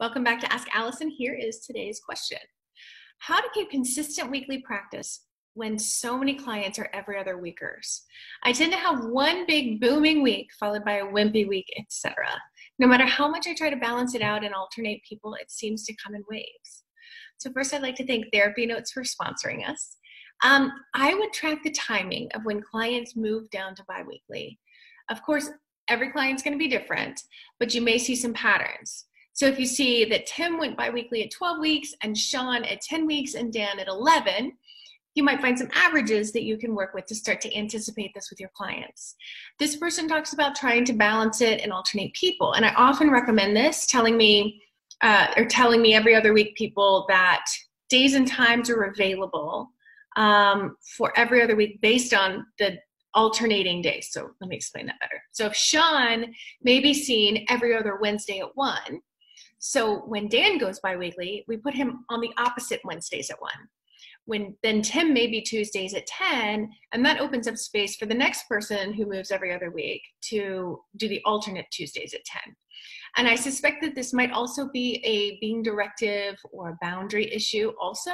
Welcome back to Ask Allison. Here is today's question How to keep consistent weekly practice when so many clients are every other weekers? I tend to have one big booming week followed by a wimpy week, etc. No matter how much I try to balance it out and alternate people, it seems to come in waves. So, first, I'd like to thank Therapy Notes for sponsoring us. Um, I would track the timing of when clients move down to biweekly. Of course, every client's going to be different, but you may see some patterns. So if you see that Tim went biweekly at 12 weeks and Sean at 10 weeks and Dan at 11, you might find some averages that you can work with to start to anticipate this with your clients. This person talks about trying to balance it and alternate people. And I often recommend this, telling me, uh, or telling me every other week people that days and times are available um, for every other week based on the alternating days. So let me explain that better. So if Sean may be seen every other Wednesday at 1, so when Dan goes biweekly, we put him on the opposite Wednesdays at 1. When then Tim may be Tuesdays at 10, and that opens up space for the next person who moves every other week to do the alternate Tuesdays at 10. And I suspect that this might also be a being directive or a boundary issue also.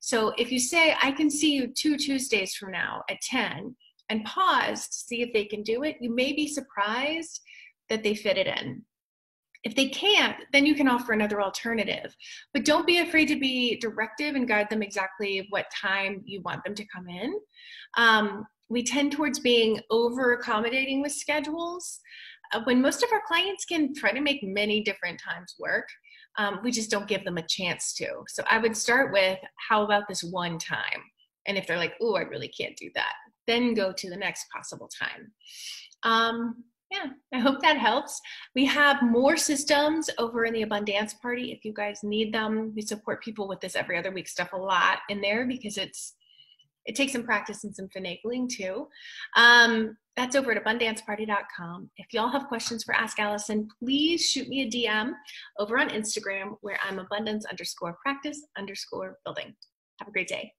So if you say, I can see you two Tuesdays from now at 10, and pause to see if they can do it, you may be surprised that they fit it in. If they can't, then you can offer another alternative. But don't be afraid to be directive and guide them exactly what time you want them to come in. Um, we tend towards being over accommodating with schedules uh, when most of our clients can try to make many different times work. Um, we just don't give them a chance to. So I would start with, how about this one time? And if they're like, oh, I really can't do that, then go to the next possible time. Um, yeah, I hope that helps. We have more systems over in the Abundance Party if you guys need them. We support people with this every other week stuff a lot in there because it's it takes some practice and some finagling too. Um, that's over at abundanceparty.com. If y'all have questions for Ask Allison, please shoot me a DM over on Instagram where I'm abundance underscore practice underscore building. Have a great day.